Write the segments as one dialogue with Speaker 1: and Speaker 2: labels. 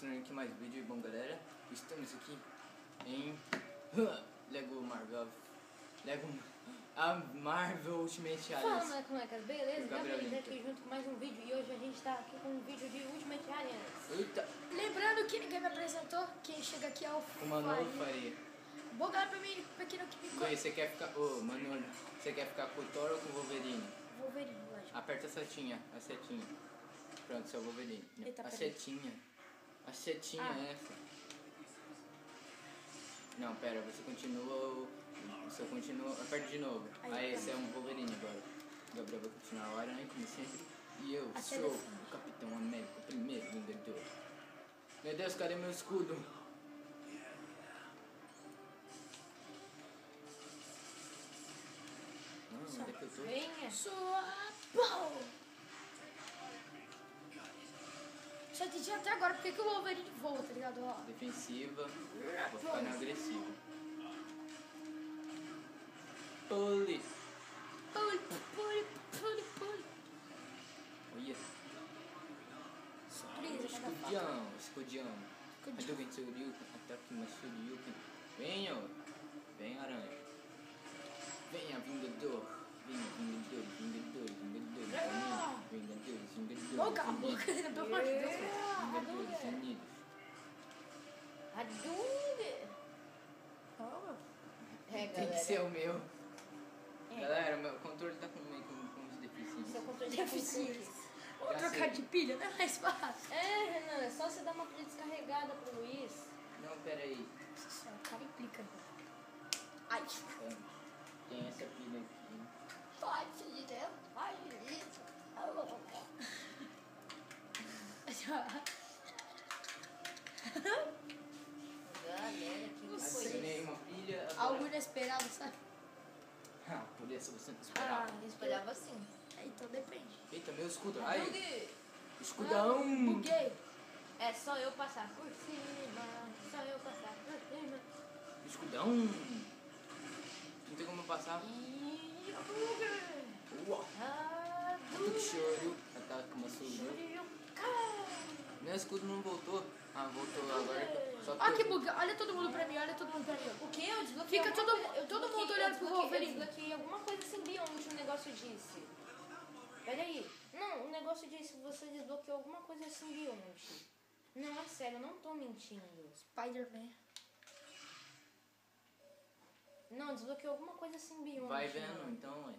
Speaker 1: mostrando aqui mais vídeo. Bom, galera, estamos aqui em Lego Marvel. Lego a Marvel Ultimate
Speaker 2: Fala,
Speaker 1: Alliance.
Speaker 2: molecas, beleza?
Speaker 1: Gabriel Linker.
Speaker 2: aqui junto com mais um vídeo e hoje a gente tá aqui com um vídeo de Ultimate Alliance.
Speaker 1: Eita,
Speaker 3: Lembrando que ninguém me apresentou, quem chega aqui é o
Speaker 1: Manolo
Speaker 3: Faria. Bom, galera, pra mim, não que
Speaker 1: Luiz,
Speaker 3: conhece.
Speaker 1: você quer ficar. Ô, Manolo, você quer ficar com o Thor ou com o Wolverine?
Speaker 3: Wolverine, lógico.
Speaker 1: Aperta a setinha, a setinha. Pronto, seu Wolverine.
Speaker 3: Eita,
Speaker 1: a setinha. A setinha
Speaker 3: Ah.
Speaker 1: é essa. Não, pera, você continua. Você continua. Aperta de novo.
Speaker 3: Aí,
Speaker 1: Aí, esse é um Wolverine agora. Gabriel vai continuar a hora, né? Como sempre. E eu
Speaker 3: Até
Speaker 1: sou o Capitão América, o primeiro Vingador. Meu Deus, cadê meu escudo? Hum, onde é que eu tô?
Speaker 2: Venha!
Speaker 3: Sua pau! Só entendi até agora porque que o Wolverine voa, tá ligado? Ó.
Speaker 1: Defensiva. Vou ficar na agressiva. Pule.
Speaker 3: Pule, pule, pule, pule.
Speaker 1: Olha.
Speaker 3: Surpresa.
Speaker 1: Escudião. Escudião. Hadouken Shoryuken. Ataque no Shoryuken. Venha. Vem, aranha. Venha, Vingador.
Speaker 3: Cala a boca, pelo amor de Deus.
Speaker 2: Hadouken!
Speaker 3: Ó,
Speaker 2: É,
Speaker 1: Tem que
Speaker 2: galera.
Speaker 1: ser o meu.
Speaker 2: É.
Speaker 1: Galera, meu controle tá com com, com uns deficientes.
Speaker 2: Seu controle de
Speaker 3: Deficiência.
Speaker 2: deficiência.
Speaker 3: Vamos trocar
Speaker 1: sei.
Speaker 3: de pilha, né? Mais fácil.
Speaker 2: É, Renan, é só você dar uma pilha descarregada pro Luiz.
Speaker 1: Não, pera aí.
Speaker 3: Nossa senhora, o cara implica. Ai,
Speaker 1: Tem- Tem essa pilha aqui.
Speaker 3: pode de Deus. Ai, isso.
Speaker 2: Galera, que foi isso?
Speaker 1: Acionei uma pilha. agora-
Speaker 3: Algo inesperado, sabe?
Speaker 1: Ah, por isso você não
Speaker 3: Ah,
Speaker 1: esperava.
Speaker 2: Eu esperava assim.
Speaker 3: é, então depende.
Speaker 1: Eita, meu escudo. Ai,
Speaker 2: Hadouken!
Speaker 1: escudão.
Speaker 3: Buguei.
Speaker 2: É só eu passar por cima, só eu passar por cima.
Speaker 1: Escudão. Tem como eu passar. Uau. Choro. Ataque Shoryuken.
Speaker 2: Shoryuken!
Speaker 1: Meu escudo não voltou. Ah, voltou agora. Só
Speaker 3: Olha que
Speaker 1: eu-
Speaker 3: bug. Olha todo mundo pra mim, olha todo mundo pra mim.
Speaker 2: O que? Eu desbloqueei
Speaker 3: Fica todo-
Speaker 2: eu
Speaker 3: todo mundo olhando
Speaker 2: eu
Speaker 3: pro Wolverine.
Speaker 2: Eu desbloqueei alguma coisa simbionte, o negócio disse. Peraí. Não, o negócio disse que você desbloqueou alguma coisa simbionte. Não, é sério, eu não tô mentindo.
Speaker 3: Spider-Man.
Speaker 2: Não, desbloqueou alguma coisa simbionte.
Speaker 1: Vai vendo,
Speaker 2: mano.
Speaker 1: então, ué.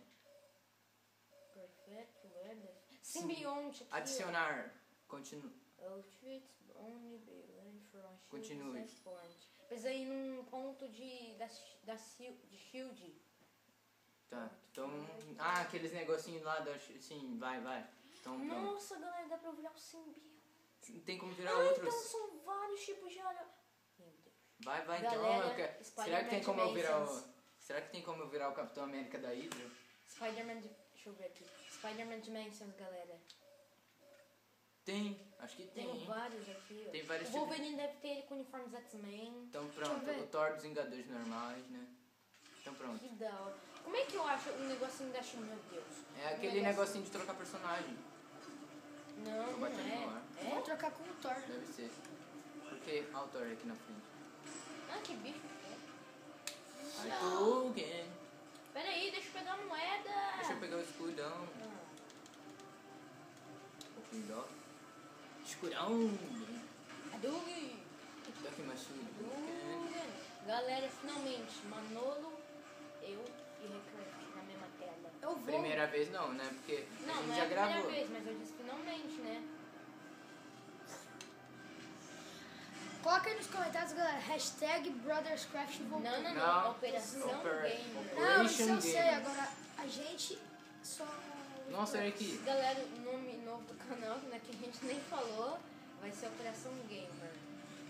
Speaker 2: Perfect weather. Simbionte. aqui.
Speaker 1: Adicionar. Continua.
Speaker 2: Outfits only be from
Speaker 1: Continue.
Speaker 2: Precisa ir num ponto de, da, da, de shield.
Speaker 1: Tá. Então. Ah, aqueles negocinhos lá da. Sim, vai, vai. Então, pronto.
Speaker 2: Nossa, galera, dá pra virar o simbionte.
Speaker 1: Tem como virar
Speaker 2: Ah,
Speaker 1: outros.
Speaker 2: então são vários tipos de.
Speaker 1: Vai, vai então.
Speaker 2: Galera,
Speaker 1: eu quero- Será que tem como eu virar o. Será que tem como eu virar o Capitão América da Hydra?
Speaker 2: Spider-Man. Di- Deixa eu ver aqui. Spider-Man Dimensions, galera.
Speaker 1: Tem, acho que tem.
Speaker 2: Tem vários aqui. ó.
Speaker 1: Tem vários
Speaker 2: O Wolverine deve ter ele com uniformes X-Men.
Speaker 1: Então pronto, o Thor dos Vingadores normais, né? Então pronto.
Speaker 2: Que da hora. Como é que eu acho um negocinho da China, meu Deus?
Speaker 1: É
Speaker 2: Um
Speaker 1: aquele negocinho de trocar personagem.
Speaker 2: Não, não é.
Speaker 3: Vou
Speaker 2: É?
Speaker 3: trocar com o Thor.
Speaker 1: Deve ser. Porque ah, o Thor aqui na frente.
Speaker 2: Ah, que bicho.
Speaker 1: Hadouken!
Speaker 2: Pera aí, deixa eu pegar a moeda.
Speaker 1: Deixa eu pegar o escudão.
Speaker 2: Ah.
Speaker 1: Um dó. Escudão!
Speaker 2: Hadouken!
Speaker 1: Daqui mais. Hadouken!
Speaker 2: Galera, finalmente, Manolo, eu e Recurrent na mesma tela.
Speaker 3: Eu vou.
Speaker 1: Primeira vez não, né? Porque a
Speaker 2: Não,
Speaker 1: gente
Speaker 2: não é
Speaker 1: já
Speaker 2: a primeira
Speaker 1: gravou.
Speaker 2: vez, mas eu disse finalmente, né?
Speaker 3: Coloca aí nos comentários, galera. Hashtag BrothersCraft.
Speaker 2: Não, não, não.
Speaker 1: Não.
Speaker 2: Operação
Speaker 1: Oper-
Speaker 2: Gamer.
Speaker 3: Não, isso eu sei. Agora, a gente só...
Speaker 1: Nossa, olha aqui.
Speaker 2: Galera, o nome novo do canal, né, que a gente nem falou, vai ser Operação Gamer.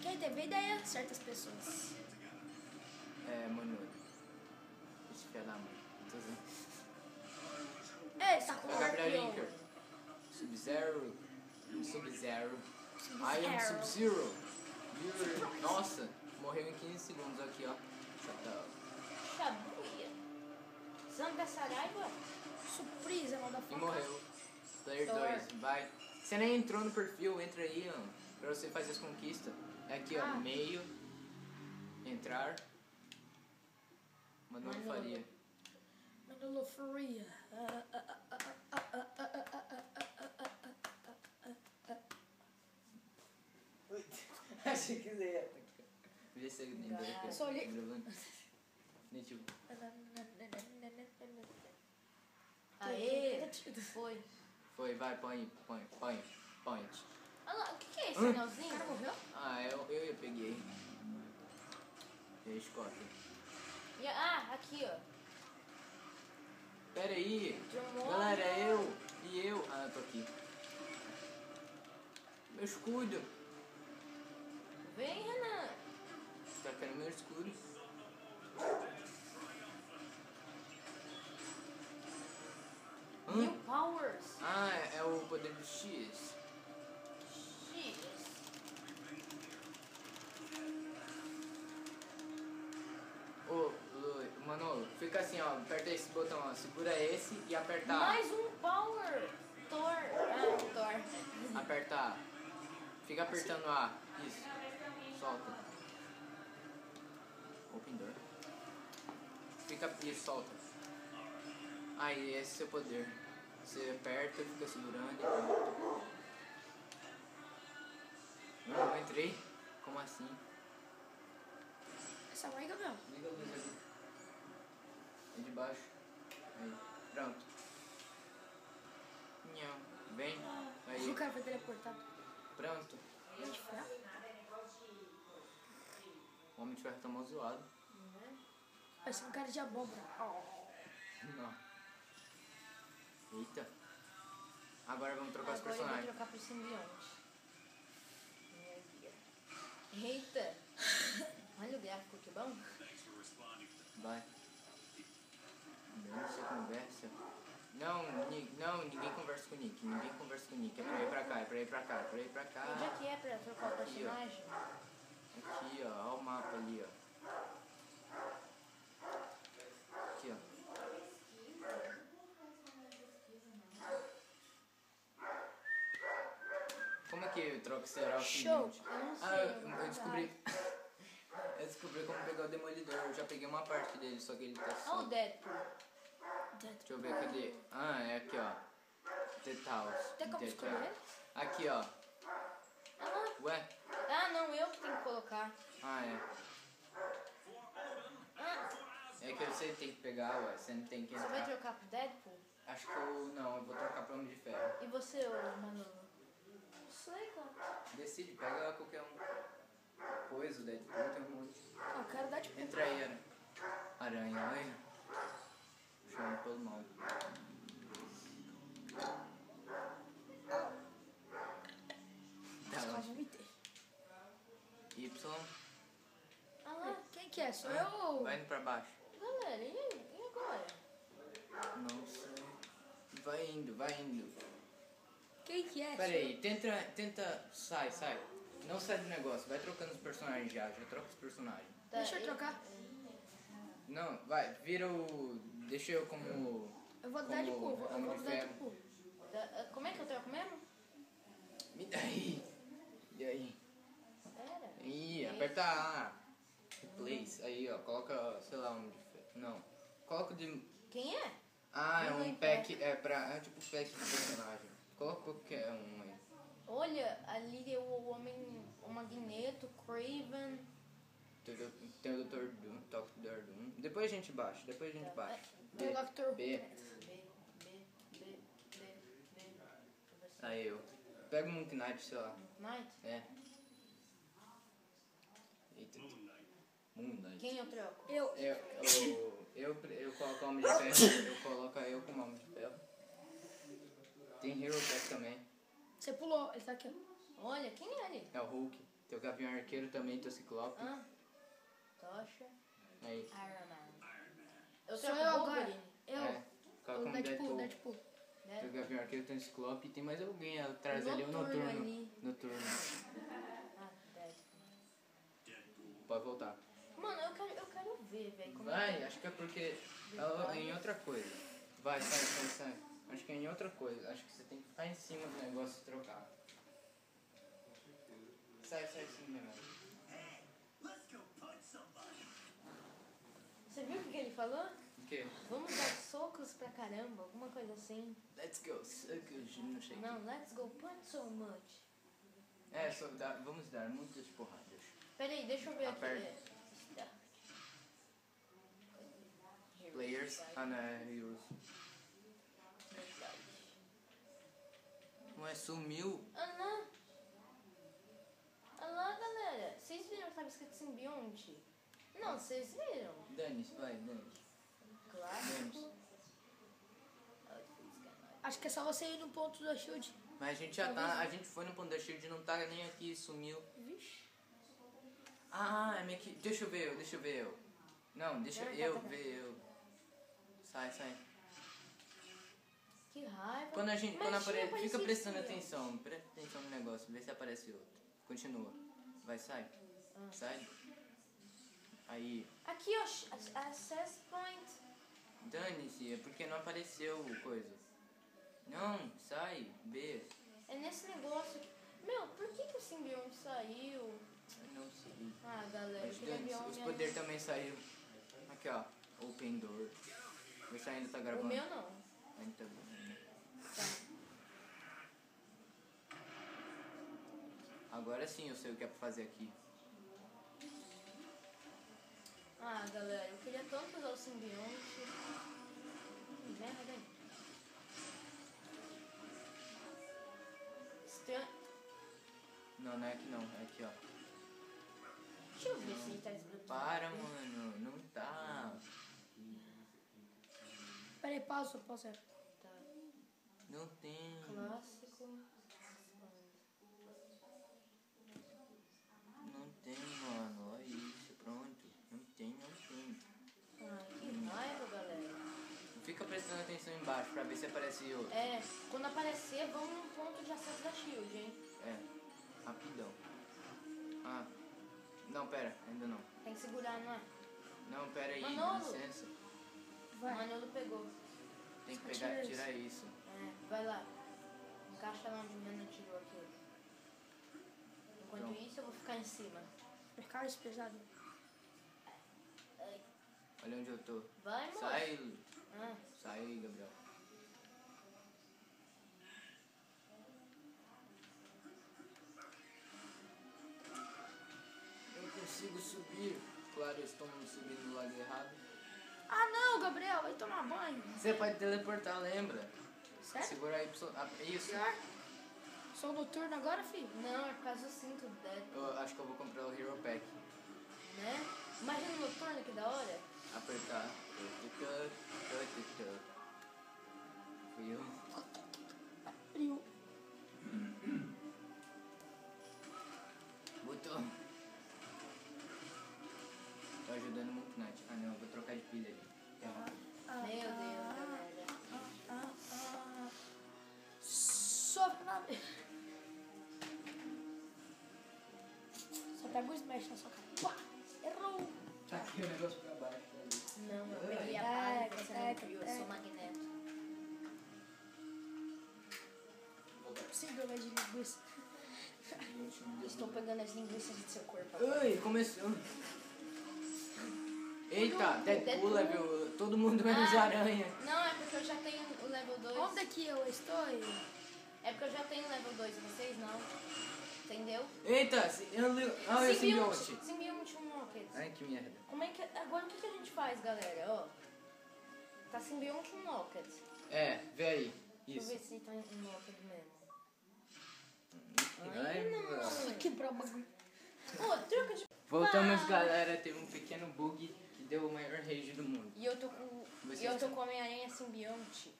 Speaker 3: Quem teve ideia? Certas pessoas.
Speaker 1: É, mano. Esse filho da mãe.
Speaker 3: Ei, tá com
Speaker 1: É o Gabriel. Linker. Sub-Zero. Sub-Zero.
Speaker 3: Sub-Zero.
Speaker 1: I am Sub-Zero. Nossa, morreu em 15 segundos aqui, ó.
Speaker 2: Shabuya. Santa Saraiva?
Speaker 3: Surpresa,
Speaker 1: E
Speaker 3: motherfucker.
Speaker 1: morreu. Player
Speaker 2: Thor.
Speaker 1: 2, vai. Você nem entrou no perfil, entra aí, ó. Pra você fazer as conquistas, é aqui ó,
Speaker 3: Ah.
Speaker 1: meio, entrar, Manolo
Speaker 2: Manolo.
Speaker 1: Faria.
Speaker 3: Manolo Faria.
Speaker 1: Achei que você ia. Vê se ele nem
Speaker 3: Só olhei.
Speaker 1: gravando. Nem tipo,
Speaker 2: Aê! Foi.
Speaker 1: foi, vai, põe, põe, põe, põe.
Speaker 2: Ah, lá, o que, que é esse
Speaker 1: Hum.
Speaker 3: O
Speaker 2: anelzinho?
Speaker 3: cara morreu?
Speaker 1: Ah, eu, eu, eu peguei. E aí, escota.
Speaker 2: E- Ah, aqui, ó.
Speaker 1: Pera aí, galera,
Speaker 2: Warner.
Speaker 1: eu e eu. Ah, eu tô aqui. Meu escudo. Querendo meu escudo? Hã?
Speaker 2: New Powers.
Speaker 1: Ah, é, é o poder do X.
Speaker 2: X.
Speaker 1: Ô, Lu- Manolo, fica assim, ó. Aperta esse botão, ó. Segura esse e aperta.
Speaker 2: Mais um Power. Thor. Ah, Thor.
Speaker 1: Aperta A. Fica apertando A. Isso. Solta. Fica e solta. Aí, esse é seu poder. Você aperta, fica segurando e pronto. Não, eu entrei. Como assim?
Speaker 3: Essa vai, Gabriel.
Speaker 1: Liga a luz ali. É de baixo. Aí. Pronto. Nhão. Vem.
Speaker 3: O
Speaker 1: Aí.
Speaker 3: cara foi teleportado.
Speaker 1: Pronto. O Homem de Ferro tá mal zoado.
Speaker 3: Parece um cara de abóbora.
Speaker 1: Não. Eita. Agora vamos trocar os
Speaker 2: Agora vou
Speaker 1: personagens.
Speaker 2: trocar pro simbionte. Eita. Olha o gráfico, que bom.
Speaker 1: Vai. Você conversa. Não, Nick, não, ninguém conversa com o Nick. Ninguém conversa com o Nick. É pra ir pra cá, é pra ir pra cá, é pra ir pra cá.
Speaker 2: Onde é que é pra trocar o personagem?
Speaker 1: Aqui, ó. Olha o mapa ali, ó. Aqui, ó. Como é que será o
Speaker 3: Show.
Speaker 1: seguinte?
Speaker 2: Eu não sei.
Speaker 1: Ah, eu, descobri. Eu descobri como pegar o demolidor. Eu já peguei uma parte dele, só que ele tá
Speaker 2: Olha o. Deadpool.
Speaker 1: Deixa eu ver, cadê? Ah, é aqui, ó. Details.
Speaker 3: Tem como escolher?
Speaker 1: Aqui, ó.
Speaker 2: Ah.
Speaker 1: Ué?
Speaker 2: Ah, não, eu que tenho que colocar.
Speaker 1: Ah, é.
Speaker 2: Ah,
Speaker 1: É que você tem que pegar, ué. Você não tem que
Speaker 2: você vai
Speaker 1: entrar.
Speaker 2: trocar pro Deadpool?
Speaker 1: Acho que eu. Não, eu vou trocar pra Homem de Ferro.
Speaker 2: E você, ô Manolo? Sei, cara.
Speaker 1: Decide, pega qualquer um. Coisa, o Deadpool tem um monte.
Speaker 3: Ah, eu quero dar de
Speaker 1: Entra aí, aranha. Aranha, olha. Chama todo mal. Tá. Y.
Speaker 2: Ah lá.
Speaker 3: Quem que é? Sou eu ou...
Speaker 1: Vai indo pra baixo.
Speaker 2: Galera, e, e agora?
Speaker 1: Não sei. Vai indo, vai indo.
Speaker 3: Quem que é?
Speaker 1: Pera aí, tenta, tenta. Sai, sai. Não sai do negócio, vai trocando os personagens já, já troca os personagens.
Speaker 2: Tá,
Speaker 3: Deixa eu trocar.
Speaker 1: Não, vai, vira o. Deixa eu como.
Speaker 3: Eu vou dar de pulo. Eu vou dar de.
Speaker 2: Tá, ah, Como é que eu troco mesmo?
Speaker 1: Me dá aí. E aí?
Speaker 2: Pera.
Speaker 1: Ih, aperta A. Replace. Aí, ó, coloca, sei lá, um Não. Coloca de.
Speaker 2: Quem é?
Speaker 1: Ah, é um pack. É pra. É tipo pack de personagem. Coloca qualquer um aí.
Speaker 2: Olha, ali é o homem, o Magneto, Craven.
Speaker 1: Tem o- Tem o Dr. Doom, Dr. Doom. Depois a gente baixa, depois a gente baixa.
Speaker 3: Tem o Dr.
Speaker 1: B.
Speaker 2: B, B, B, B, B,
Speaker 1: Aí eu. Pega um Moon Knight, sei lá.
Speaker 2: Knight?
Speaker 1: É. Eita. Moon Knight.
Speaker 2: Quem eu troco?
Speaker 3: Eu.
Speaker 1: Eu, eu, eu, eu coloco Homem de Ferro, eu coloco eu como Homem de Ferro. Tem Hero Pack também,
Speaker 3: Você pulou. Ele tá aqui.
Speaker 2: Olha, quem é ali?
Speaker 1: é o Hulk. Tem o Gavião Arqueiro também, tem o Ciclope.
Speaker 2: Ah, Tocha,
Speaker 1: Aí,
Speaker 2: Iron Man. Eu
Speaker 3: Sou eu
Speaker 2: o
Speaker 3: agora. Eu.
Speaker 1: é, coloca
Speaker 3: O
Speaker 1: um
Speaker 3: Deadpool,
Speaker 1: Deadpool.
Speaker 3: Deadpool.
Speaker 1: Tem o Gavião Arqueiro, tem o Ciclope e tem mais alguém atrás ali, o
Speaker 2: Noturno
Speaker 1: Noturno.
Speaker 2: ali.
Speaker 1: Noturno.
Speaker 2: Ah, Deadpool.
Speaker 1: Pode voltar.
Speaker 2: Mano, eu quero, eu quero ver, velho. como é
Speaker 1: Vai,
Speaker 2: que-
Speaker 1: acho que é porque é em outra coisa. Vai, sai, sai, sai. Acho que é em outra coisa. Acho que você tem que ficar em cima do negócio e trocar. sai, sai assim mesmo.
Speaker 2: Você viu o que ele falou?
Speaker 1: O quê?
Speaker 2: Vamos dar socos pra caramba, alguma coisa assim.
Speaker 1: Let's go, suckers, não sei.
Speaker 2: Não, let's go punch so much.
Speaker 1: É, só dá, vamos dar muitas porradas.
Speaker 2: Peraí, deixa eu ver aqui.
Speaker 1: Players, ah não, é Heroes. Ué, sumiu.
Speaker 2: Ah lá. Ah lá, galera. Vocês viram que tava escrito simbionte? Não, vocês viram.
Speaker 1: Dane-se, vai, dane-se.
Speaker 2: Clássico.
Speaker 3: Acho que é só você ir no ponto da shield.
Speaker 1: Mas a gente já tá, a gente foi no ponto da shield, não tá nem aqui, sumiu.
Speaker 3: Vixe.
Speaker 1: Ah, é meio que, deixa eu ver eu, deixa eu ver eu. Não, deixa
Speaker 2: Não, tá,
Speaker 1: eu
Speaker 2: tá, tá.
Speaker 1: ver eu. Sai, sai.
Speaker 2: Que raiva.
Speaker 1: Quando a gente, quando apare... fica prestando atenção, presta atenção no negócio, vê se aparece outro. Continua. Vai, sai.
Speaker 2: Ah.
Speaker 1: Sai. Aí,
Speaker 2: Aqui, ó. Access point.
Speaker 1: dane-se, é porque não apareceu o coisa. Não, sai, B.
Speaker 2: É nesse negócio. aqui. Meu, por que, que o simbionte saiu?
Speaker 1: Eu Não sei.
Speaker 2: Ah, galera,
Speaker 1: Mas
Speaker 2: avião
Speaker 1: os poderes também saíram. Aqui, ó. Open door. Se ainda tá
Speaker 2: O
Speaker 1: gravando.
Speaker 2: meu não.
Speaker 1: Ainda tá gravando.
Speaker 2: Tá.
Speaker 1: Agora sim eu sei o que é pra fazer aqui.
Speaker 2: Ah, galera, eu queria tanto usar o simbionte. Hum, Merda, hein? Estranho.
Speaker 1: Não, não é aqui não, é aqui, ó.
Speaker 2: Deixa eu ver se ele tá desbloqueado.
Speaker 1: Para, mano, não tá.
Speaker 3: Pera aí, pausa, pausa.
Speaker 2: Tá.
Speaker 1: Não tem.
Speaker 2: Clássico.
Speaker 1: Não tem, mano. Olha isso, pronto. Não tem, não tem.
Speaker 2: Ah, que raiva, galera.
Speaker 1: Fica prestando atenção embaixo pra ver se aparece outro.
Speaker 2: É, quando aparecer, vamos no ponto de acesso da Shield, hein?
Speaker 1: É, rapidão. Ah, não, pera, ainda não.
Speaker 2: Tem que segurar, não é?
Speaker 1: Não, pera aí,
Speaker 2: Manolo.
Speaker 1: licença.
Speaker 2: O
Speaker 3: Vai.
Speaker 2: Manolo pegou.
Speaker 1: Tem que pegar, tirar isso.
Speaker 2: É, vai lá. Encaixa lá onde o Renan tirou aqui. Enquanto
Speaker 1: Pronto.
Speaker 2: isso, eu vou ficar em cima.
Speaker 3: Mercado pesado.
Speaker 2: Ai,
Speaker 1: Olha onde eu tô.
Speaker 2: Vai, moço.
Speaker 1: Sai.
Speaker 2: Ah,
Speaker 1: sai aí, Gabriel. Eu consigo subir. Claro, eu estou subindo do lado errado.
Speaker 3: Ah, não, Gabriel, vai tomar banho.
Speaker 1: Você pode teleportar, lembra?
Speaker 3: Sério?
Speaker 1: Segura Y. ah, Isso.
Speaker 3: Pior. Sou noturno agora, filho?
Speaker 2: não, é por causa do cinto dele,
Speaker 1: Eu acho que eu vou comprar o Hero Pack.
Speaker 2: né? Imagina o noturno, que da hora.
Speaker 1: Apertar. Eu.
Speaker 3: Abriu.
Speaker 1: Botou. Tô ajudando muito, Nath. Ah não, eu vou trocar de pilha ali.
Speaker 3: Ah,
Speaker 2: Meu Deus, galera.
Speaker 3: ah, ah. Sobe. Só pega o smash na sua cara. Pá! Errou!
Speaker 1: Tá aqui o negócio pra baixo.
Speaker 2: Não, eu peguei a bala que você não viu, eu sou magneto.
Speaker 3: Mas de linguiça.
Speaker 2: Estou pegando as linguiças de seu corpo.
Speaker 1: Ai, começou. Eita,
Speaker 2: Deadpool.
Speaker 1: Deadpool level. Todo mundo menos
Speaker 2: Ah.
Speaker 1: aranha.
Speaker 2: Não, é porque eu já tenho o level 2.
Speaker 3: Onde é que eu estou?
Speaker 2: É porque eu já tenho o level 2, vocês não. Entendeu?
Speaker 1: Eita, simbionte.
Speaker 2: Simbionte um rocket.
Speaker 1: Ai, que merda.
Speaker 2: Como é que. Agora o que, que a gente faz, galera? Ó. Tá simbionte um rocket.
Speaker 1: É, vê aí.
Speaker 2: Deixa
Speaker 1: Isso.
Speaker 2: eu ver se tá um rocket mesmo.
Speaker 1: Ai, mano.
Speaker 3: Nossa, quebrou o bagulho.
Speaker 2: Ô, troca de.
Speaker 1: Voltamos, galera. Teve um pequeno bug que deu o maior rage do mundo.
Speaker 2: E eu tô com.
Speaker 1: Você
Speaker 2: E eu tô
Speaker 1: está-
Speaker 2: com a Homem-Aranha simbionte.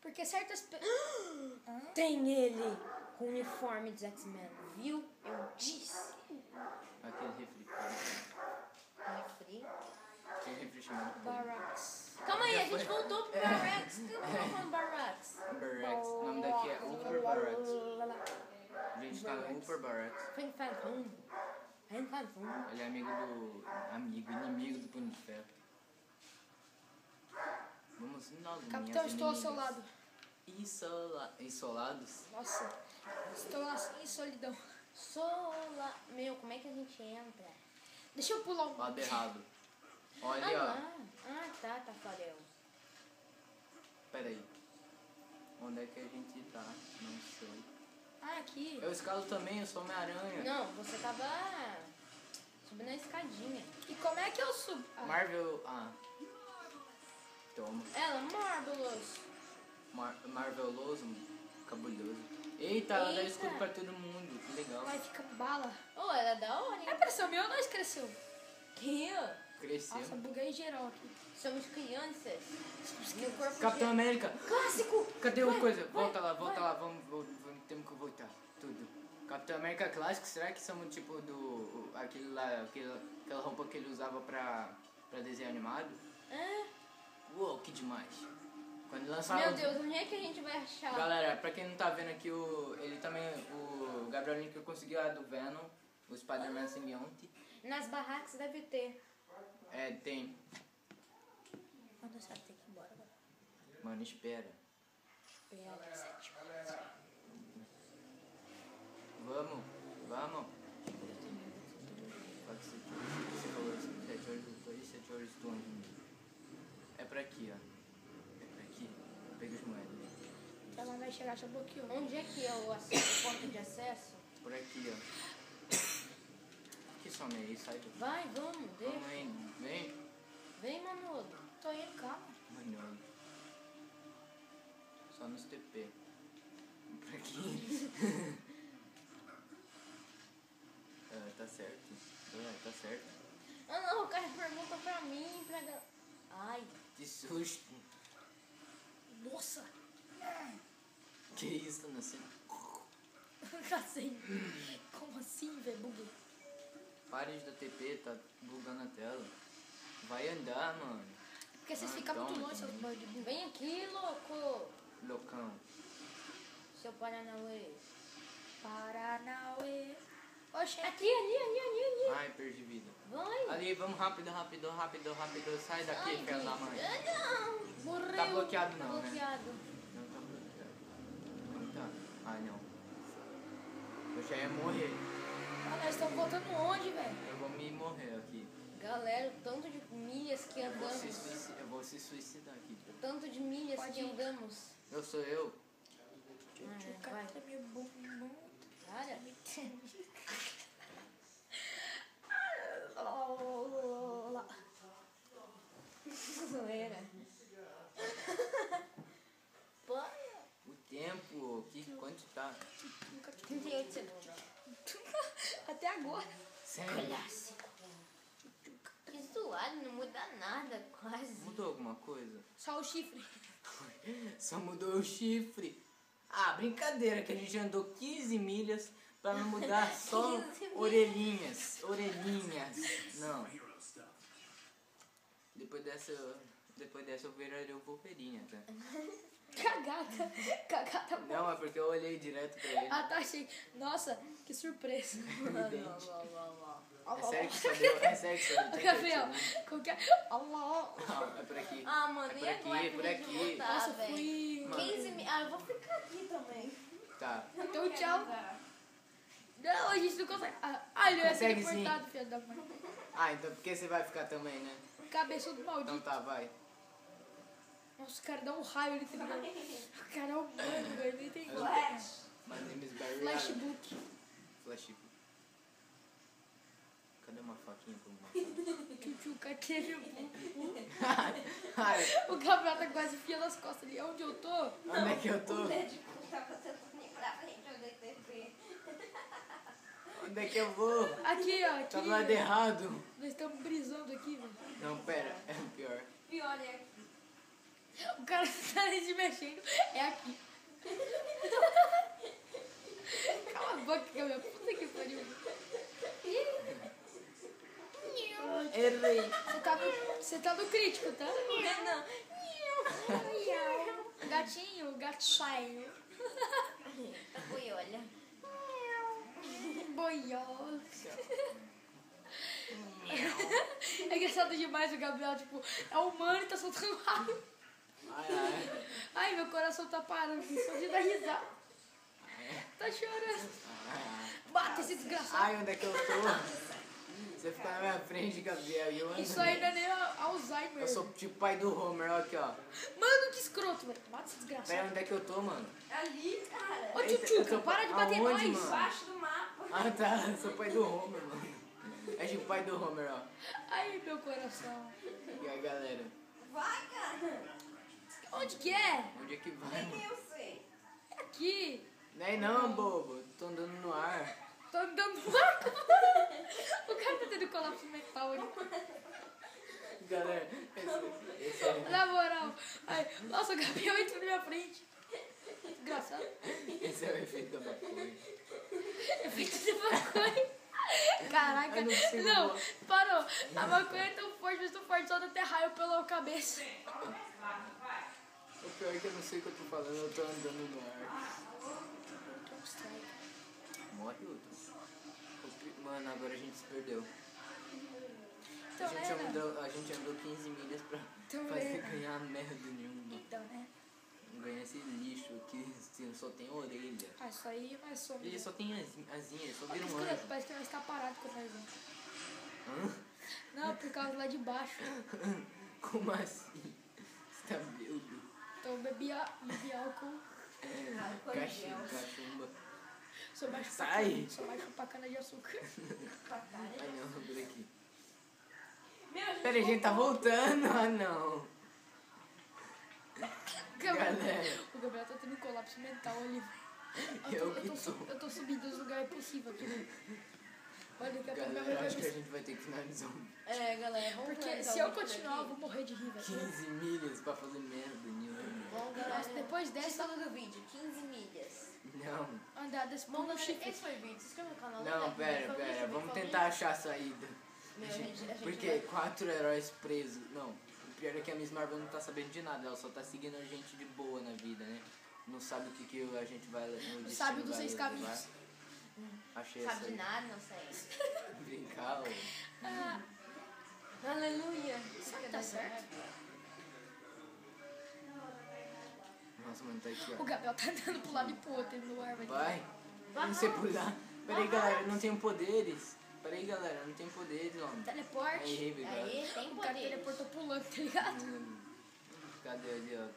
Speaker 3: Porque certas pessoas.
Speaker 2: Tem ele o uniforme dos X-Men, viu? Eu disse.
Speaker 1: Aquele refri.
Speaker 2: Refri.
Speaker 1: Aquele refri chamado
Speaker 3: Barracks.
Speaker 2: Calma aí, a gente voltou pro Barracks. O que eu tô falando Barracks?
Speaker 1: Barracks. O nome daqui é Upper Barracks. A gente tá no Upper Barracks.
Speaker 2: Fen Fan Fum. Fen Fan Fum.
Speaker 1: Ele é amigo do. Amigo, inimigo do Punho de Ferro. Vamos logo,
Speaker 3: Capitão, estou ao seu lado.
Speaker 1: Isola... Isolados?
Speaker 3: Nossa, estou assim em solidão.
Speaker 2: Sola. Meu, como é que a gente entra?
Speaker 3: Deixa eu pular um.
Speaker 1: Lado errado. Olha,
Speaker 2: ah,
Speaker 1: ó.
Speaker 2: ah, tá, Tafarel.
Speaker 1: Pera aí. Onde é que a gente tá? Não sei.
Speaker 3: Ah, aqui.
Speaker 1: Eu escalo também, eu sou Homem-Aranha.
Speaker 2: Não, você tava subindo a escadinha.
Speaker 3: E como é que eu subo? Ah,
Speaker 1: Marvel. Ah. Toma.
Speaker 2: Ela, Marvelous.
Speaker 1: Mar Marveloso, cabuloso. Eita, ela dá escudo pra todo mundo. Que legal.
Speaker 3: vai ficar bala.
Speaker 2: Oh, ela é da hora,
Speaker 3: É,
Speaker 2: hein?
Speaker 3: apareceu o meu ou nós cresceu?
Speaker 2: Que?
Speaker 1: Cresceu.
Speaker 3: Nossa, buguei geral aqui.
Speaker 2: Somos crianças. Corpo
Speaker 1: Capitão
Speaker 2: já-
Speaker 1: América.
Speaker 2: Clássico!
Speaker 1: Cadê o coisa? Volta lá, volta
Speaker 2: vai.
Speaker 1: lá, vamos, vamos, vamos, temos que voltar. Tudo. Capitão América clássico, será que somos tipo do. aquele lá, aquele, aquela roupa que ele usava pra, pra desenho animado?
Speaker 2: Ah,
Speaker 1: Uou, que demais. Quando lançar
Speaker 2: Meu o... Deus, onde é que a gente vai achar?
Speaker 1: Galera, pra quem não tá vendo aqui, o... ele também. O Gabriel Nico conseguiu a do Venom, o Spider-Man simbionte.
Speaker 2: Nas barracas deve ter.
Speaker 1: É, tem.
Speaker 3: Quando você tem que ir embora agora?
Speaker 1: Mano, espera.
Speaker 3: Espera, sete
Speaker 1: Vamos, vamos. Pode ser 7 horas, do horas, sete horas, do ano é horas, é é aqui 7 horas, 7
Speaker 3: horas, vai chegar, já bloqueou.
Speaker 2: Onde é que é o, acesso, o ponto de acesso?
Speaker 1: Por aqui, ó. Que some aí, sai do.
Speaker 2: Vai, vamos,
Speaker 1: Vamos
Speaker 2: deixa.
Speaker 1: aí, vem.
Speaker 2: Vem, Manolo.
Speaker 3: Tô indo, calma.
Speaker 1: Mano. Só nos TP. Por aqui. Ah, tá certo. Ah, tá certo.
Speaker 2: Ah, não, o cara pergunta pra mim, pra... Ai,
Speaker 1: Que susto.
Speaker 3: Nossa.
Speaker 1: Que isso, tá nascendo?
Speaker 3: Cacei. Como assim, velho? Buguei.
Speaker 1: Pare de dar TP, tá bugando a tela. Vai andar, mano.
Speaker 3: Porque vocês
Speaker 1: Ah,
Speaker 3: ficam muito longe, seus bugs.
Speaker 2: vem aqui, louco.
Speaker 1: Loucão.
Speaker 2: Seu Paranauê.
Speaker 3: Paranauê. Oxe,
Speaker 2: Aqui, ali, ali, ali, ali.
Speaker 1: Ai, perdi vida.
Speaker 2: Vai.
Speaker 1: Ali, vamos rápido, rápido, rápido, rápido. Sai daqui,
Speaker 2: Ai,
Speaker 1: filha da mãe.
Speaker 2: Ah, não. Morreu.
Speaker 1: Tá bloqueado
Speaker 2: Tá
Speaker 1: não, né?
Speaker 2: bloqueado.
Speaker 1: Não tá bloqueado. Não tá. Ai, não. Eu já ia morrer.
Speaker 3: ah, nós estamos voltando onde, velho?
Speaker 1: Eu vou me morrer aqui.
Speaker 2: Galera, o tanto de milhas que
Speaker 1: Eu vou se,
Speaker 2: andamos.
Speaker 1: eu vou se suicidar aqui.
Speaker 2: O tanto de milhas
Speaker 3: Pode
Speaker 2: que
Speaker 3: ir.
Speaker 2: andamos.
Speaker 1: Eu sou eu.
Speaker 2: Ah,
Speaker 3: Tchuca,
Speaker 2: vai. Cara.
Speaker 3: Olá.
Speaker 2: zoeira. Pô,
Speaker 1: O que, quanto tá?
Speaker 2: 38 segundos.
Speaker 3: Até agora.
Speaker 1: Sério?
Speaker 2: Que zoado, não muda nada, quase.
Speaker 1: Mudou alguma coisa?
Speaker 3: Só o chifre.
Speaker 1: Só mudou o chifre. Ah, brincadeira que a gente andou 15 milhas pra não mudar só
Speaker 2: 15 milhas.
Speaker 1: orelhinhas. Orelhinhas. Não. Depois dessa. Depois dessa eu viraria o Wolverine até.
Speaker 3: Cagada. Cagada.
Speaker 1: Não, é porque eu olhei direto pra ele.
Speaker 3: Ah, tá, achei. Nossa, que surpresa.
Speaker 1: Evidente. É sério que só deu. É sério que só deu 38
Speaker 3: Gabriel, que é? Allah.
Speaker 1: Não, é por aqui.
Speaker 2: Ah, mano,
Speaker 1: É
Speaker 2: e
Speaker 1: por
Speaker 2: agora
Speaker 1: aqui,
Speaker 2: que
Speaker 1: por aqui.
Speaker 2: voltar,
Speaker 3: Nossa,
Speaker 2: velho?
Speaker 3: fui.
Speaker 1: Mano.
Speaker 2: 15 mil. Ah, eu vou ficar aqui também.
Speaker 1: Tá.
Speaker 3: Então, tchau.
Speaker 2: andar.
Speaker 3: Não, a gente não consegue. Ah, ele ia ser deportado, filho da mãe.
Speaker 1: Ah, então por que você vai ficar também, né?
Speaker 3: Cabeçudo
Speaker 1: Então
Speaker 3: maldito.
Speaker 1: tá, vai.
Speaker 3: Nossa, o cara dá um raio ali, tá ligado? O cara é humano, velho. Nem tem
Speaker 2: Flash.
Speaker 1: My name is Barry.
Speaker 3: Flashbook.
Speaker 1: Flashbook. Cadê uma faquinha pra uma
Speaker 3: Tchutchuca, O Gabriel tá quase enfiando as costas ali. Onde eu tô?
Speaker 1: onde é que eu tô?
Speaker 2: O médico tava tentando lembrar pra gente onde é que.
Speaker 1: Onde é que eu vou?
Speaker 3: Aqui, ó. Aqui.
Speaker 1: Tá do lado errado.
Speaker 3: Nós estamos brisando aqui, velho.
Speaker 1: Não, pera, é o pior.
Speaker 2: Pior é aqui.
Speaker 3: O cara tá ali se mexendo. É aqui. Cala a boca, Gabriel. Puta que pariu.
Speaker 1: Errei.
Speaker 3: Você tá no, você tá no crítico, tá?
Speaker 2: Não.
Speaker 3: Gatinho, gatinho.
Speaker 2: Tá boiolha.
Speaker 3: Boiola. É engraçado demais o Gabriel, tipo, é humano e tá soltando raio.
Speaker 1: Ai, ai.
Speaker 3: Ai, meu coração tá parando só de dar risada. tá chorando. Bata esse desgraçado.
Speaker 1: Ai, onde é que eu tô? Você fica na minha frente, Gabriel, e eu ando.
Speaker 3: Isso aí não é nem Alzheimer.
Speaker 1: Eu sou tipo pai do Homer, ó aqui, ó.
Speaker 3: Mano, que escroto, velho. Mata esse
Speaker 1: Pera,
Speaker 3: desgraçado.
Speaker 1: onde é que eu tô, mano?
Speaker 4: Ali, cara.
Speaker 3: Ô, Tchutchuca, para de bater
Speaker 1: aonde,
Speaker 3: nós.
Speaker 1: mano?
Speaker 4: Embaixo do mapa.
Speaker 1: Ah, tá. Eu sou pai do Homer, mano. É tipo pai do Homer, ó.
Speaker 3: Ai, meu coração.
Speaker 1: E aí, galera?
Speaker 4: Vai, cara.
Speaker 3: Onde que é?
Speaker 1: Onde é que vai,
Speaker 4: Nem eu sei.
Speaker 3: É aqui.
Speaker 1: Não é não, bobo. Tô andando no ar.
Speaker 3: Tô andando vaca. o cara tá tendo colapso mental ali.
Speaker 1: Galera, esse, esse é,
Speaker 3: Na moral. Ai, nossa, o Gabriel entrou na minha frente. Engraçado.
Speaker 1: esse é o efeito da maconha.
Speaker 3: Efeito de maconha. Caraca.
Speaker 1: Eu não
Speaker 3: Não, parou. A maconha é tão forte, mas tão forte, só dá até raio pela cabeça.
Speaker 1: O pior é que eu não sei o que eu tô falando, eu tô andando no ar. Morre outro. Mano, agora a gente se perdeu. A
Speaker 3: Então,
Speaker 1: gente,
Speaker 3: né,
Speaker 1: andou, a gente andou 15 milhas pra
Speaker 3: Então,
Speaker 1: fazer
Speaker 3: né?
Speaker 1: ganhar merda nenhuma.
Speaker 3: Então, né?
Speaker 1: Ganhar esse lixo aqui, assim, só tem orelha.
Speaker 3: Ah, isso aí é som.
Speaker 1: Ele só tem asinha, asinha ele só
Speaker 3: Olha
Speaker 1: vira
Speaker 3: que
Speaker 1: um anjo.
Speaker 3: parece que nós tá parado quando nós vamos.
Speaker 1: Hã?
Speaker 3: Não, por causa lá de baixo.
Speaker 1: Como assim? Você tá bêbado?
Speaker 3: Então bebi, a- bebi álcool.
Speaker 4: Álcool em gel.
Speaker 1: Cachimba, cachumba.
Speaker 3: Sou baixo
Speaker 1: Sai!
Speaker 3: Pra, cana- sou baixo pra cana de açúcar.
Speaker 4: Pra cara.
Speaker 1: Ai não, por aqui.
Speaker 4: Meu, a gente
Speaker 1: Pera aí, a gente tá voltando. Ah não.
Speaker 3: Gabriel,
Speaker 1: Galera.
Speaker 3: o Gabriel tá tendo um colapso mental ali.
Speaker 1: Eu
Speaker 3: Eu tô,
Speaker 1: que
Speaker 3: eu tô, su-
Speaker 1: tô.
Speaker 3: eu tô subindo os lugares possíveis aqui. Olha, daqui a pouco minha
Speaker 1: Galera, acho que a gente vai ter que finalizar um
Speaker 4: É, galera, vamos
Speaker 3: Porque
Speaker 4: finalizar
Speaker 3: se
Speaker 4: o
Speaker 3: eu
Speaker 4: vídeo
Speaker 3: continuar, eu vou morrer de rir, velho.
Speaker 1: 15 milhas pra fazer merda
Speaker 3: Nossa, depois dessa-
Speaker 4: Título do vídeo, 15 milhas.
Speaker 1: Não,
Speaker 3: Andar desse
Speaker 4: Bom,
Speaker 3: por um
Speaker 4: galera,
Speaker 3: chifre.
Speaker 4: esse foi o vídeo. Se inscreva no canal.
Speaker 1: não, pera, pera. Vamos tentar achar a saída.
Speaker 4: Meu,
Speaker 1: A gente-
Speaker 4: a gente
Speaker 1: Porque
Speaker 4: vai-
Speaker 1: quatro heróis presos. Não, o pior é que a Miss Marvel não tá sabendo de nada, ela só tá seguindo a gente de boa na vida, né? Não sabe o que, que a gente vai. O destino
Speaker 3: Sábio dos seis caminhos.
Speaker 1: Achei essa
Speaker 4: Sabe de
Speaker 1: aí.
Speaker 4: nada, não sei.
Speaker 1: Brincar, ó.
Speaker 3: Ah,
Speaker 4: Aleluia.
Speaker 3: tá certo.
Speaker 1: Nossa, mano, tá aqui,
Speaker 3: O
Speaker 1: ó.
Speaker 3: Gabriel tá andando pro lado e pro outro no ar, vai.
Speaker 1: Vai. Eu não sei pular. Peraí, galera, eu não tenho poderes. Peraí, galera, eu não tenho poderes, homem.
Speaker 3: Teleporte.
Speaker 1: Aí.
Speaker 4: Aí, tem
Speaker 3: O cara teleportou pulando, tá ligado?
Speaker 1: Hum, Cadê ali, ó?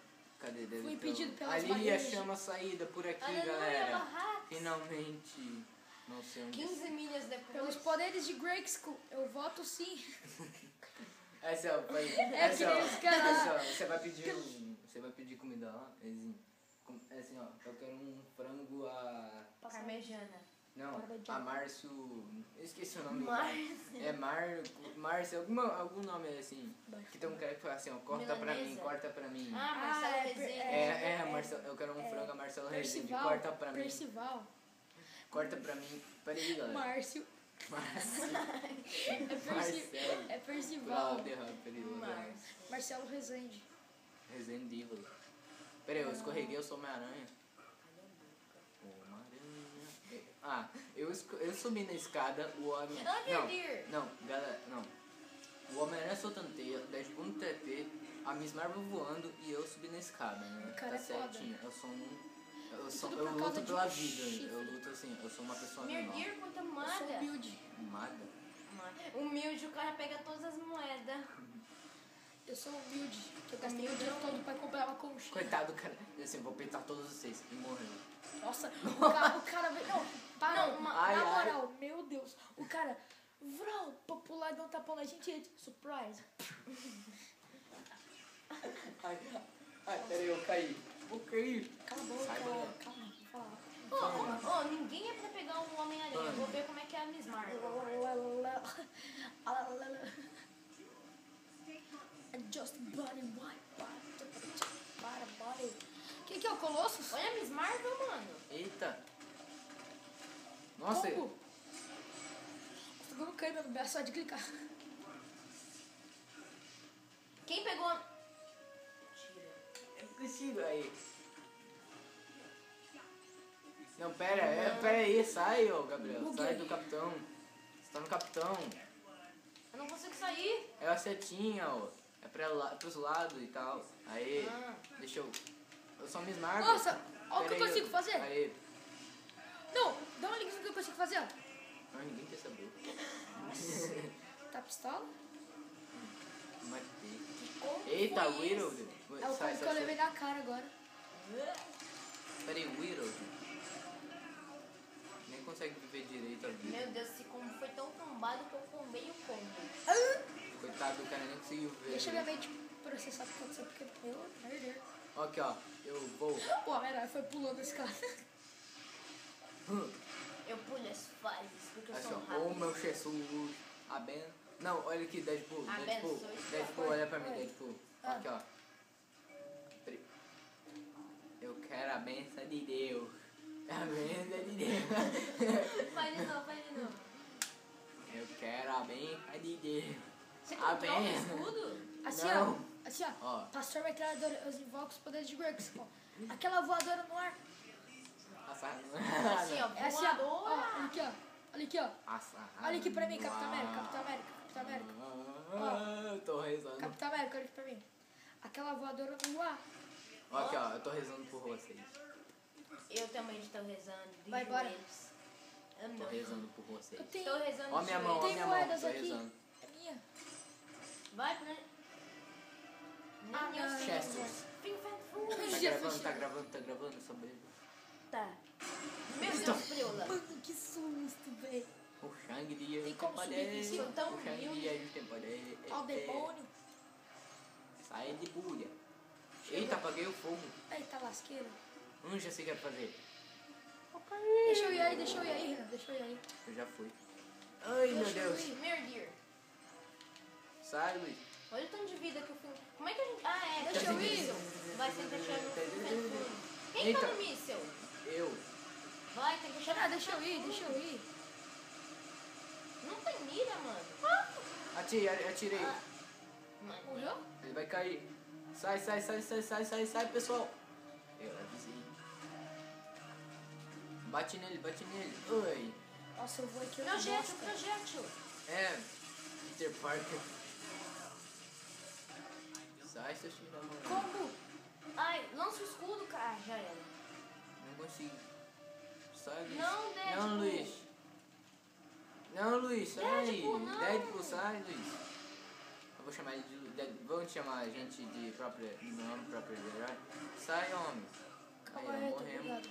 Speaker 1: Cadê? Deve
Speaker 3: Fui impedido
Speaker 1: um-
Speaker 3: pelas
Speaker 1: Ali
Speaker 3: barreiras.
Speaker 1: achamos a saída por aqui,
Speaker 4: Aleluia,
Speaker 1: galera.
Speaker 4: barracos.
Speaker 1: Finalmente. Não sei onde
Speaker 4: 15 milhas
Speaker 3: Pelos
Speaker 4: depois.
Speaker 3: poderes de Greyskull, eu voto sim.
Speaker 1: Essa é, vai,
Speaker 3: É
Speaker 1: essa,
Speaker 3: que
Speaker 1: ó,
Speaker 3: nem os caras-
Speaker 1: essa, ó, você vai pedir um, você vai pedir comida lá, É assim, ó, eu quero um frango a
Speaker 4: Parmejana.
Speaker 1: não, a Márcio, eu esqueci o nome.
Speaker 4: Márcio.
Speaker 1: É Mar, Márcio, alguma, algum nome assim. Que tem um cara que fala assim, ó, corta pra mim,
Speaker 4: Milanesa?
Speaker 1: corta pra mim.
Speaker 4: Ah,
Speaker 3: Ah,
Speaker 4: Marcelo
Speaker 3: é,
Speaker 4: Rezende.
Speaker 1: É, é,
Speaker 3: é,
Speaker 1: Marcelo, eu quero um frango a Marcelo Rezende,
Speaker 3: Percival.
Speaker 1: corta pra mim,
Speaker 3: Percival.
Speaker 1: corta pra mim. Peraí, galera.
Speaker 3: Márcio.
Speaker 1: Márcio.
Speaker 3: É, Perci...
Speaker 1: Marcelo.
Speaker 3: é Percival. Marcelo Rezende.
Speaker 1: Resident Evil. Peraí, eu escorreguei, eu sou Homem-Aranha. Homem-Aranha. Ah, eu, eu subi na escada, o homem.
Speaker 4: Meu
Speaker 1: Não, não, galera, não. O Homem-Aranha soltando teia, o Deadpool no TP, a Miss Marvel voando e eu subi na escada, né?
Speaker 3: O cara
Speaker 1: tá
Speaker 3: é foda.
Speaker 1: certinho. Eu sou um. Eu, sou, eu luto pela vida.
Speaker 3: chifre.
Speaker 1: Eu luto assim, eu sou uma pessoa
Speaker 4: Meu
Speaker 1: normal.
Speaker 4: Deus, quanta
Speaker 3: Eu sou humilde.
Speaker 1: Amada?
Speaker 4: Humilde, o cara pega todas as moedas.
Speaker 3: Eu sou humilde. Eu gastei o dinheiro todo pra comprar uma conchinha.
Speaker 1: Coitado, cara. Assim, vou peitar todos vocês. E morreu.
Speaker 3: Nossa, o cara, o cara veio. Não, para,
Speaker 4: Não,
Speaker 3: uma,
Speaker 1: ai,
Speaker 3: na
Speaker 1: ai.
Speaker 3: moral, meu Deus. O cara, vrau, pra pular e dar um tapão na gente, ele, surprise.
Speaker 1: Ai, ai, peraí, eu caí. Vou cair. Nossa.
Speaker 3: Tô dando câimbra no braço só de clicar.
Speaker 4: Quem pegou... Tira.
Speaker 1: eu consigo aí. Não, pera, é, pera aí, sai, ô Gabriel.
Speaker 3: Buguei.
Speaker 1: Sai do capitão. Você tá no capitão.
Speaker 4: Eu não consigo sair.
Speaker 1: É a setinha, ó. É pra lá, pros lados e tal. Aí,
Speaker 4: Ah.
Speaker 1: deixa eu. Eu sou Miss Marvel.
Speaker 3: Nossa, olha o que eu consigo fazer.
Speaker 1: Aí.
Speaker 3: Não, dá uma ligação que eu consigo fazer, ó.
Speaker 1: Mas ninguém quer saber.
Speaker 3: Tá pistola?
Speaker 1: Matei. Eita, Widow.
Speaker 2: isso?
Speaker 3: É o
Speaker 1: Sai,
Speaker 3: que eu levei na cara agora.
Speaker 1: Peraí, Widow. Nem consegue viver direito a vida.
Speaker 2: Meu Deus, esse combo foi tão tombado que eu combei o combo.
Speaker 1: Coitado do cara nem conseguiu ver.
Speaker 3: Deixa minha mente processar o que aconteceu, porque merda.
Speaker 1: Ó, Aqui, ó. Eu vou.
Speaker 3: Pô, era, foi pulando esse cara.
Speaker 2: Eu pulo as fases porque eu
Speaker 1: Assim,
Speaker 2: sou
Speaker 1: ó.
Speaker 2: rápido.
Speaker 1: Ô, meu Jesus. A Ben. Não, olha aqui, Deadpool. Deadpool. Deadpool, olha pra mim,
Speaker 3: Oi.
Speaker 1: Deadpool.
Speaker 3: Ah.
Speaker 1: Aqui, ó. Eu quero a benção de Deus. A benção de Deus.
Speaker 2: Faz de novo, faz de novo.
Speaker 1: Eu quero a benção de Deus.
Speaker 2: Você
Speaker 1: A benção.
Speaker 2: escudo?
Speaker 3: Assim,
Speaker 1: Não.
Speaker 3: ó. Assim, ó.
Speaker 1: Ó.
Speaker 3: Pastor metralhadora, eu invoco os poderes de ó. Aquela voadora no ar.
Speaker 1: Assar.
Speaker 2: Assim, ó,
Speaker 3: É assim, ó. ó.
Speaker 2: voadora.
Speaker 3: Olha aqui, ó. Olha aqui, ó.
Speaker 1: Assar.
Speaker 3: Olha aqui pra mim, Capitão América, Capitão América, Capitão América.
Speaker 1: Ah, eu tô rezando.
Speaker 3: Capitão América, olha aqui pra mim. Aquela voadora no ar.
Speaker 1: Ó, aqui, ó. Eu tô rezando por vocês.
Speaker 2: Eu também estou rezando.
Speaker 3: Vai embora.
Speaker 2: Eu
Speaker 1: Tô rezando por vocês.
Speaker 3: Eu tenho.
Speaker 2: Estou rezando
Speaker 1: Ó minha mão, ó minha mão.
Speaker 3: moedas
Speaker 1: Tô
Speaker 3: aqui.
Speaker 1: rezando.
Speaker 3: É minha.
Speaker 2: Vai pra...
Speaker 3: Ah, não.
Speaker 2: Fim, fim, fum.
Speaker 1: Tá
Speaker 3: Jesus.
Speaker 1: gravando, tá gravando, tá gravando sobre
Speaker 2: Tá. Meu Deus, Friola.
Speaker 3: Mano, que susto, velho.
Speaker 1: o Shang de
Speaker 3: Tem como subir aqui em
Speaker 1: poder.
Speaker 3: cima?
Speaker 2: Tão
Speaker 1: O Shang de
Speaker 2: humilde.
Speaker 1: Eles tem poder.
Speaker 3: Ó o demônio.
Speaker 1: Sai de bulha. Eita, apaguei o fogo.
Speaker 3: Eita, lasqueira.
Speaker 1: Hum, já sei o que é fazer.
Speaker 3: Deixa eu ir aí, deixa eu ir aí, Renan. Deixa eu ir aí.
Speaker 1: Eu já fui. Ai, meu
Speaker 3: Deixa eu
Speaker 1: Deus.
Speaker 3: ir.
Speaker 2: Merdir.
Speaker 1: Sai, Luiz.
Speaker 2: Olha o tanto de vida que eu fui. Como é que a gente. Ah, é.
Speaker 3: Deixa eu ir.
Speaker 2: Vai fim, fim, fim. Quem tá no míssel?
Speaker 1: Eu.
Speaker 2: Vai, tem que achar.
Speaker 3: Ah, deixa eu ir, deixa eu ir.
Speaker 2: Não tem mira, mano.
Speaker 1: Atirei, atirei.
Speaker 2: Ah.
Speaker 3: Morreu?
Speaker 1: Ele vai cair. Sai, sai, sai, sai, sai, sai, sai, pessoal. Eu avisei. Bate nele, bate nele. Oi.
Speaker 3: Nossa, eu vou aqui. eu
Speaker 2: Projétil.
Speaker 1: É. Peter Parker. Sai, seu filho da mãe.
Speaker 3: Como?
Speaker 2: Ai, lança o escudo, cara. Já era.
Speaker 1: Não consigo. Sai, Luiz.
Speaker 2: Não, Deadpool.
Speaker 1: Não, Luiz. Não, Luiz, sai.
Speaker 2: Deadpool, não.
Speaker 1: Deadpool, sai, Luiz. Eu vou chamar ele de Dead... Vamos chamar a gente de próprio de nome próprio de herói. Sai, homem. Aí,
Speaker 3: tô
Speaker 1: morremos.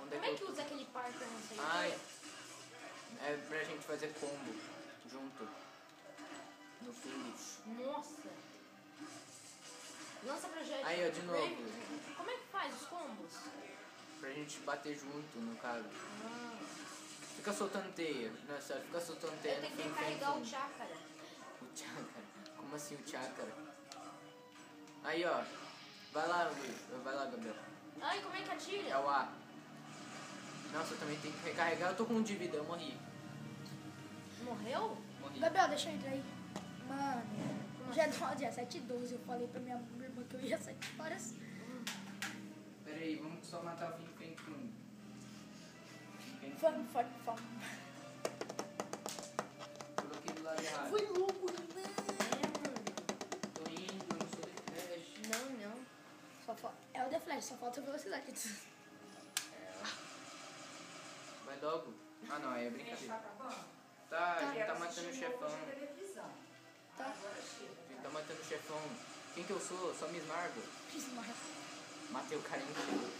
Speaker 1: Onde é
Speaker 2: Como é
Speaker 1: eu
Speaker 2: que
Speaker 1: tô?
Speaker 2: usa aquele Parker, não sei
Speaker 1: Ai. É pra gente fazer combo junto. No Philips.
Speaker 2: Nossa. Lança projétil.
Speaker 1: Aí, ó, de novo.
Speaker 2: Como é que faz os combos?
Speaker 1: Pra gente bater junto, no caso.
Speaker 2: Ah.
Speaker 1: Fica soltando teia. Não, é sério, fica soltando teia
Speaker 2: Eu
Speaker 1: fim, fim,
Speaker 2: carregar o chácara.
Speaker 1: O chácara. Como assim o chácara? Aí, ó. Vai lá, Luiz. Vai lá, Gabriel.
Speaker 2: Ai, como é que
Speaker 1: É
Speaker 2: atira?
Speaker 1: o A. Nossa, eu também tenho que recarregar. Eu tô com um de vida, eu morri.
Speaker 2: Morreu?
Speaker 1: Morri.
Speaker 3: Gabriel, deixa eu entrar aí. Mano, já é dia 7 e 12. Eu falei pra minha minha irmã que eu ia às 7 horas.
Speaker 1: Pera aí, vamos só matar o Fim Fim Fim.
Speaker 3: Fam, fam, fam.
Speaker 1: Coloquei do lado errado.
Speaker 3: Foi louco, né?
Speaker 2: É, mano.
Speaker 1: Tô indo, eu não sou de flash.
Speaker 2: Não, não.
Speaker 3: Só fa- É o The Flash, só falta velocidade.
Speaker 1: Vai logo. Ah não, aí é brincadeira. Tá, a gente tá matando o chefão.
Speaker 3: Tá?
Speaker 1: Gente tá matando o chefão. Quem que eu sou? Só Miss Marvel.
Speaker 3: Fiz uma-
Speaker 1: Matei o cara inteiro.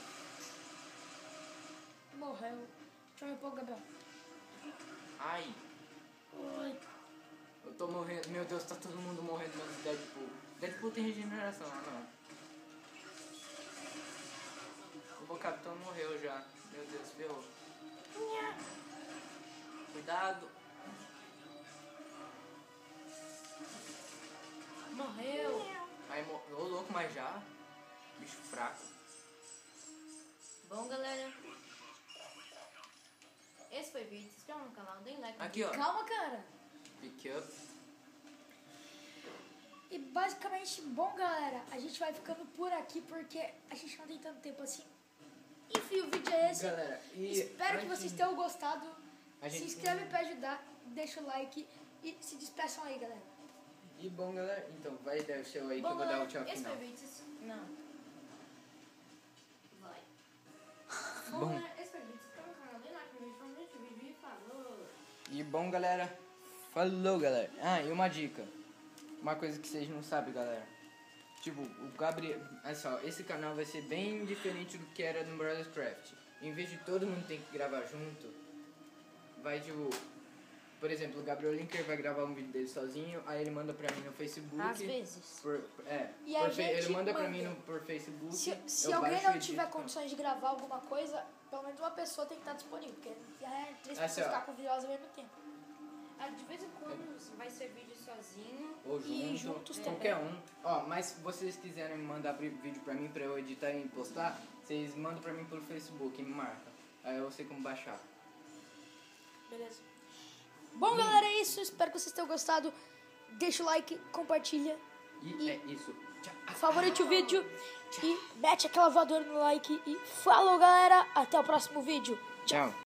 Speaker 3: Morreu. Deixa eu pouco, Gabriel.
Speaker 1: Ai,
Speaker 3: Oi.
Speaker 1: eu tô morrendo. Meu Deus, tá todo mundo morrendo menos Deadpool. Deadpool tem regeneração, ah não. O meu capitão morreu já. Meu Deus, ferrou. Cuidado.
Speaker 2: Morreu.
Speaker 1: Aí, mo- ô louco, mas já. Bicho fraco.
Speaker 2: Bom, galera. Esse foi o vídeo. Se inscrevam no canal, deem like.
Speaker 1: Aqui, ó.
Speaker 3: Calma, cara.
Speaker 1: Pick up.
Speaker 3: E basicamente, bom, galera, a gente vai ficando por aqui porque a gente não tem tanto tempo assim. Enfim, o vídeo é esse.
Speaker 1: Galera,
Speaker 3: Espero que vocês tenham gostado.
Speaker 1: Gente-
Speaker 3: Se inscreve pra ajudar, deixa o like e se despeçam aí, galera.
Speaker 1: E bom, galera, então vai dar o seu aí
Speaker 2: bom, que
Speaker 1: eu vou dar o tchau final.
Speaker 2: Não. Vai.
Speaker 1: Bom,
Speaker 2: bom. galera, esse então, foi o no canal, vídeo e falou.
Speaker 1: E bom, galera, falou, galera. Ah, e uma dica. Uma coisa que vocês não sabem, galera. Tipo, o Gabriel... Olha só, esse canal vai ser bem diferente do que era no Brothers Craft. Em vez de todo mundo ter que gravar junto, vai, tipo, por exemplo, o Gabriel Linker vai gravar um vídeo dele sozinho, aí ele manda pra mim no Facebook.
Speaker 2: Às vezes.
Speaker 1: Por, é,
Speaker 3: E
Speaker 1: por fe- ele
Speaker 3: gente
Speaker 1: manda pra
Speaker 3: manda.
Speaker 1: mim no, por Facebook.
Speaker 3: Se, se alguém não
Speaker 1: e edito.
Speaker 3: tiver condições de gravar alguma coisa, pelo menos uma pessoa tem que estar disponível, porque é três
Speaker 1: Assim,
Speaker 3: pessoas ficar com vídeos ao mesmo tempo.
Speaker 2: Ah, De vez em quando vai ser vídeo sozinho.
Speaker 1: Ou
Speaker 3: E
Speaker 1: junto,
Speaker 3: juntos
Speaker 1: qualquer um. Ó, mas se vocês quiserem mandar vídeo pra mim pra eu editar e postar, vocês mandam pra mim pelo Facebook e me marca. Aí eu sei como baixar.
Speaker 3: Beleza. Bom, galera, é isso. Espero que vocês tenham gostado. Deixa o like, compartilha,
Speaker 1: E,
Speaker 3: E-
Speaker 1: é isso. Tchau.
Speaker 3: favorite o vídeo e mete aquela voadora no like. E falou, galera. Até o próximo vídeo.
Speaker 1: Tchau.